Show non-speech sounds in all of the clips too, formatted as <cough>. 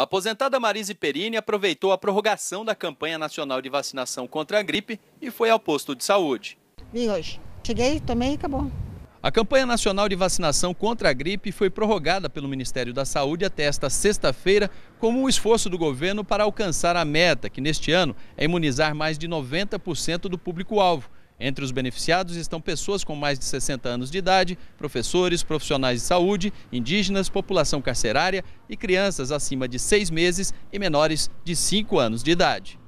A aposentada Marise Perini aproveitou a prorrogação da campanha nacional de vacinação contra a gripe e foi ao posto de saúde. Vim hoje. Cheguei, tomei e acabou. A campanha nacional de vacinação contra a gripe foi prorrogada pelo Ministério da Saúde até esta sexta-feira, como um esforço do governo para alcançar a meta, que neste ano é imunizar mais de 90% do público-alvo. Entre os beneficiados estão pessoas com mais de 60 anos de idade, professores, profissionais de saúde, indígenas, população carcerária e crianças acima de seis meses e menores de 5 anos de idade.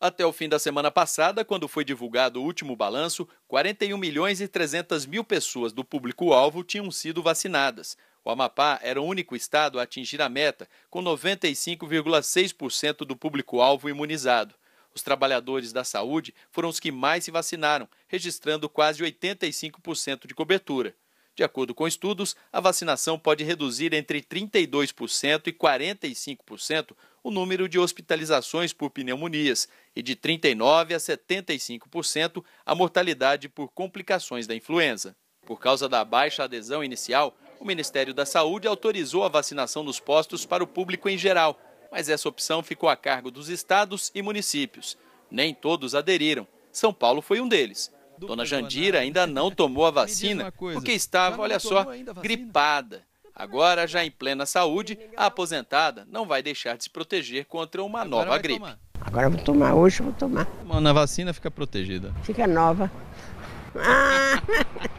Até o fim da semana passada, quando foi divulgado o último balanço, 41 milhões e 300 mil pessoas do público-alvo tinham sido vacinadas. O Amapá era o único estado a atingir a meta, com 95,6% do público-alvo imunizado. Os trabalhadores da saúde foram os que mais se vacinaram, registrando quase 85% de cobertura. De acordo com estudos, a vacinação pode reduzir entre 32% e 45% o número de hospitalizações por pneumonias e de 39% a 75% a mortalidade por complicações da influenza. Por causa da baixa adesão inicial, o Ministério da Saúde autorizou a vacinação nos postos para o público em geral, mas essa opção ficou a cargo dos estados e municípios. Nem todos aderiram. São Paulo foi um deles. Dona Jandira ainda <laughs> não tomou a vacina porque estava, olha só, gripada. Agora, já em plena saúde, a aposentada não vai deixar de se proteger contra uma nova gripe. Agora vou tomar, hoje vou tomar. Na vacina fica protegida. Fica nova. Ah. <laughs>